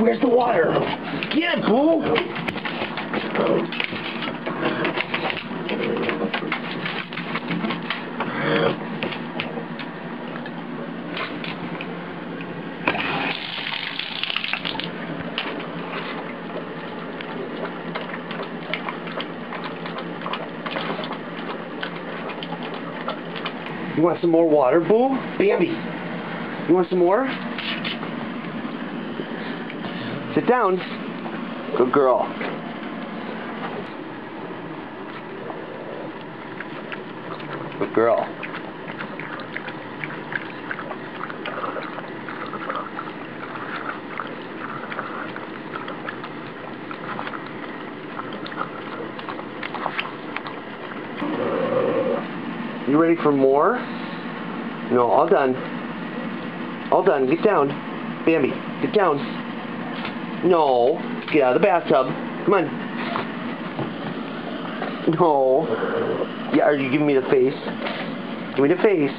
Where's the water? Get it, Boo! You want some more water, Boo? Bambi, you want some more? Sit down. Good girl. Good girl. You ready for more? No, all done. All done. Get down. Bambi, get down. No. Get out of the bathtub. Come on. No. Yeah, are you giving me the face? Give me the face.